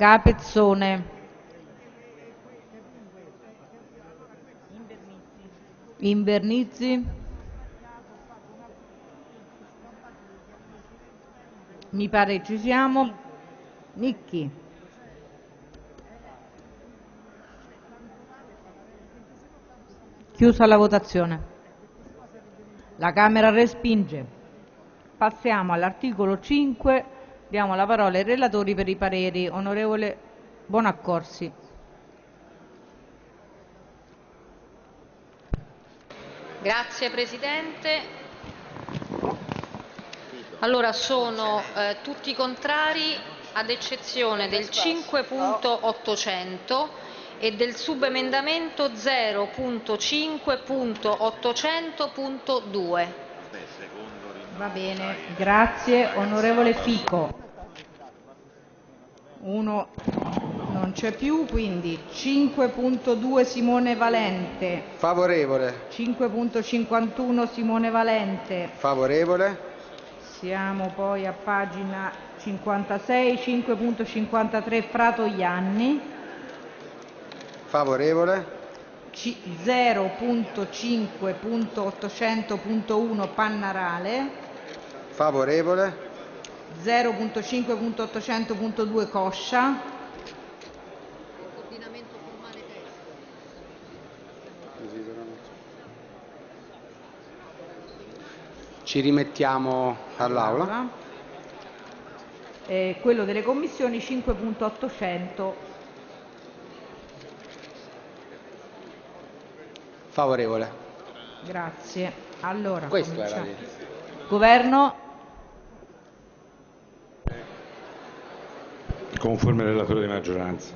Capezzone. Invernizzi. Mi pare ci siamo. Nicchi. Chiusa la votazione. La Camera respinge. Passiamo all'articolo 5. Diamo la parola ai relatori per i pareri. Onorevole Bonaccorsi. Grazie Presidente. Allora sono eh, tutti contrari ad eccezione del 5.800 e del subemendamento 0.5.800.2. Va bene, grazie. Onorevole Fico. Uno non c'è più, quindi 5.2 Simone Valente, Favorevole. 5.51 Simone Valente. Favorevole. Siamo poi a pagina 56, 5.53 Frato Ianni, Favorevole. C- 0.5.800.1 Pannarale, Favorevole. 0.5.800.2 Coscia, Ci rimettiamo all'Aula. Aula. E quello delle commissioni 5.800. Favorevole. Grazie. Allora, Questo era cominciamo. lì. Governo, Conforme al relatore di maggioranza.